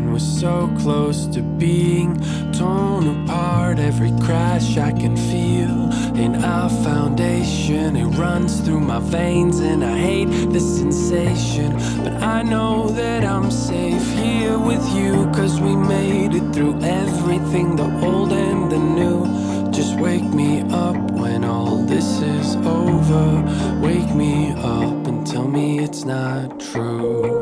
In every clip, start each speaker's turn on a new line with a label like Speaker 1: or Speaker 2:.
Speaker 1: and we're so close to being torn apart. Every crash I can feel in our foundation. It runs through my veins, and I hate the sensation. But I know that I'm safe here with you, cause we made it through everything the old and the new. Just wake me up when all this is over. Wake me up and tell me it's not true.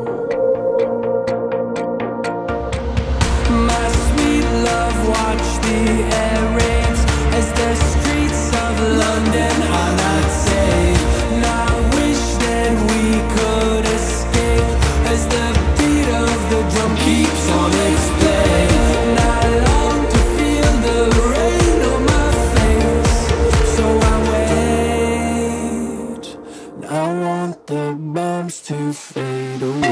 Speaker 1: I long to feel the rain on my face. So I wait. Now want the bombs to fade away.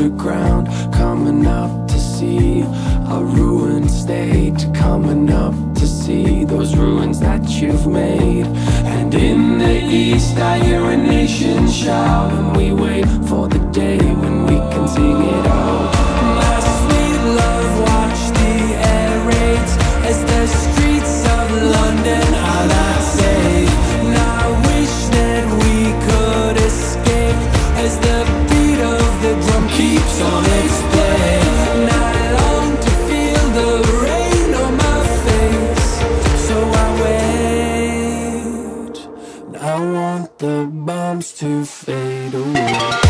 Speaker 1: Underground, coming up to see a ruined state, coming up to see those ruins that you've made. And in the east, I hear a nation shout, and we wait for the day the bombs to fade away.